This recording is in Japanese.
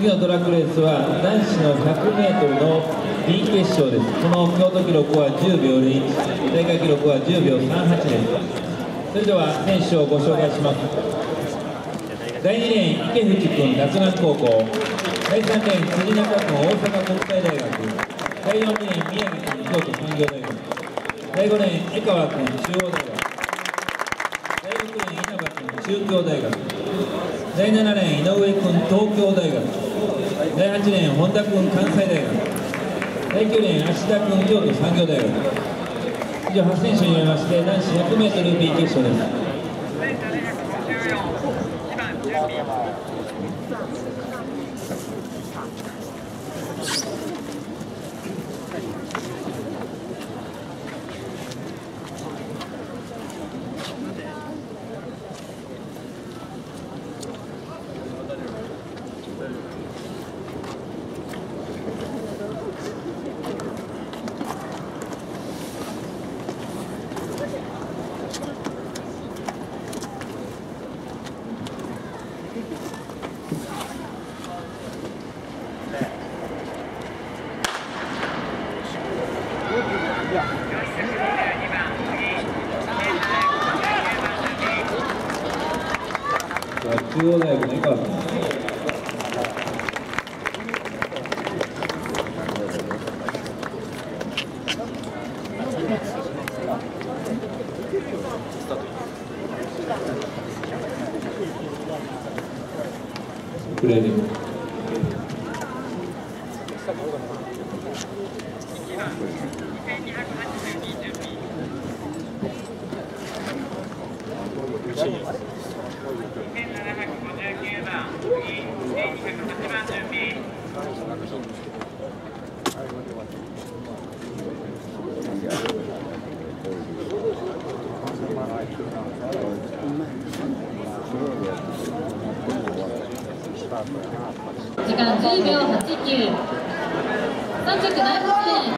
次のトラックレースは男子の 100m の B 決勝です。この京都記録は10秒01大会記録は10秒38です。それでは選手をご紹介します。第2レーン池淵君洛南高校。第3レーン辻中君大阪国際大学。第4レーン宮城君京都産業大学。第5レーン江川君中央大学。第6レーン稲葉君中京大学。第7レーン井上君東京大学。第8年本田君関西大学。第9年芦田君京都産業大学。以上8選手によりまして男子 100m B 決勝です。中央大学の江川君プレーリング1759番、次、1208番準備。時間10秒89。3着第8レーン